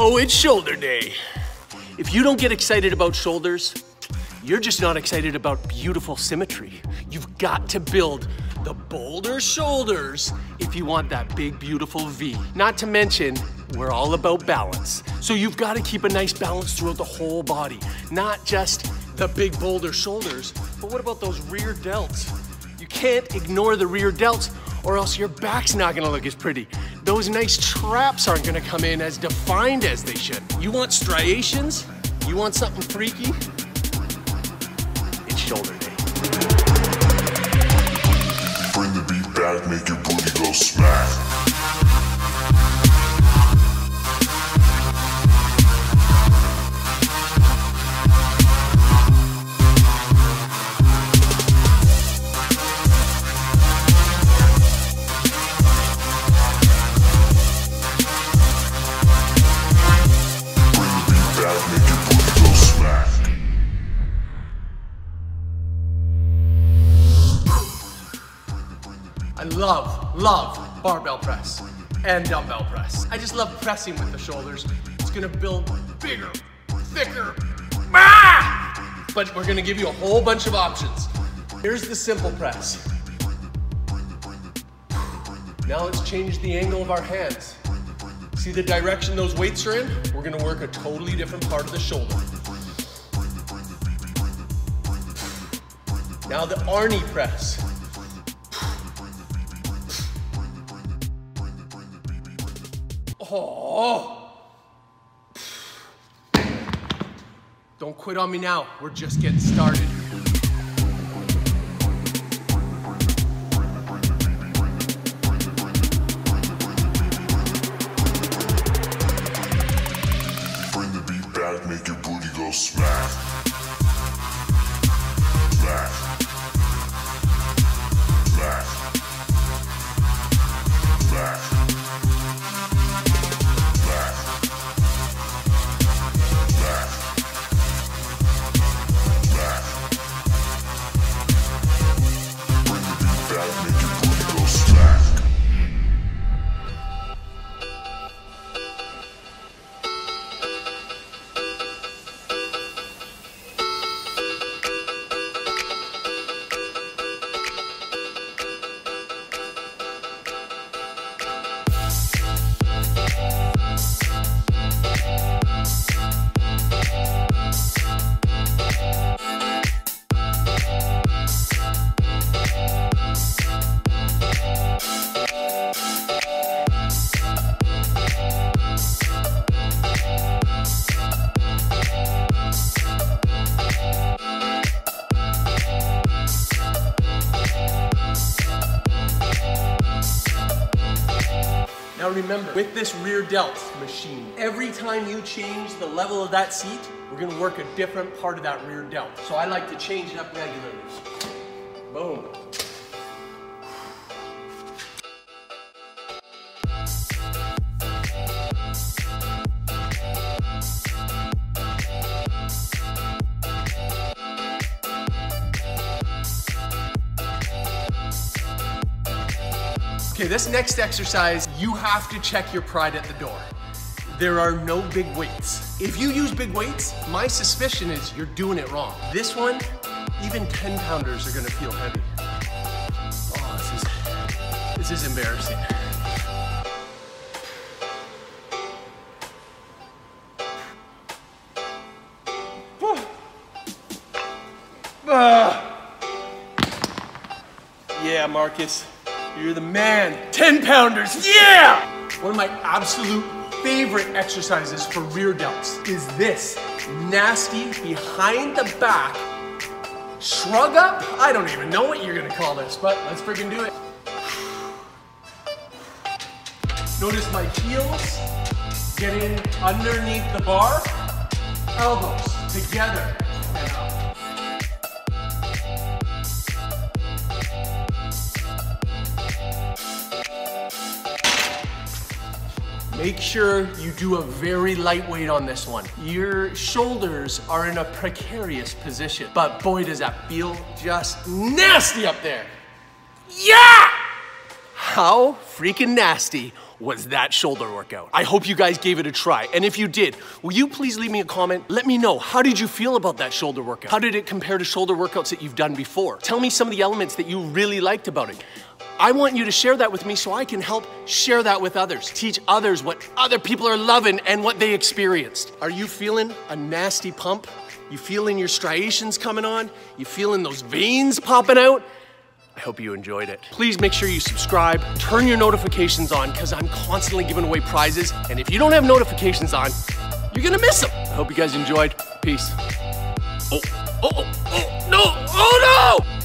Oh, it's shoulder day. If you don't get excited about shoulders, you're just not excited about beautiful symmetry. You've got to build the boulder shoulders if you want that big, beautiful V. Not to mention, we're all about balance. So you've got to keep a nice balance throughout the whole body, not just the big, boulder shoulders, but what about those rear delts? You can't ignore the rear delts or else your back's not gonna look as pretty. Those nice traps aren't gonna come in as defined as they should. You want striations? You want something freaky? Shoulder day. Bring the beat back, make your booty go smack. I love, love barbell press and dumbbell press. I just love pressing with the shoulders. It's gonna build bigger, thicker, ah! but we're gonna give you a whole bunch of options. Here's the simple press. Now let's change the angle of our hands. See the direction those weights are in? We're gonna work a totally different part of the shoulder. Now the Arnie press. Oh. Don't quit on me now. We're just getting started. Remember, with this rear delt machine, every time you change the level of that seat, we're gonna work a different part of that rear delt. So I like to change it up regularly. Boom. Okay, this next exercise, you have to check your pride at the door. There are no big weights. If you use big weights, my suspicion is you're doing it wrong. This one, even 10 pounders are gonna feel heavy. Oh, this is, this is embarrassing. Ah. Yeah, Markus, you're the man. 10 pounders, yeah! One of my absolute favorite exercises for rear delts is this nasty behind the back shrug up. I don't even know what you're gonna call this, but let's freaking do it. Notice my heels getting underneath the bar, elbows together and up. Make sure you do a very lightweight on this one. Your shoulders are in a precarious position, but boy, does that feel just nasty up there. Yeah! How freaking nasty was that shoulder workout? I hope you guys gave it a try. And if you did, will you please leave me a comment? Let me know, how did you feel about that shoulder workout? How did it compare to shoulder workouts that you've done before? Tell me some of the elements that you really liked about it. I want you to share that with me so I can help share that with others. Teach others what other people are loving and what they experienced. Are you feeling a nasty pump? You feeling your striations coming on? You feeling those veins popping out? I hope you enjoyed it. Please make sure you subscribe, turn your notifications on, because I'm constantly giving away prizes. And if you don't have notifications on, you're gonna miss them. I hope you guys enjoyed. Peace. Oh, oh, oh, oh, no, oh no!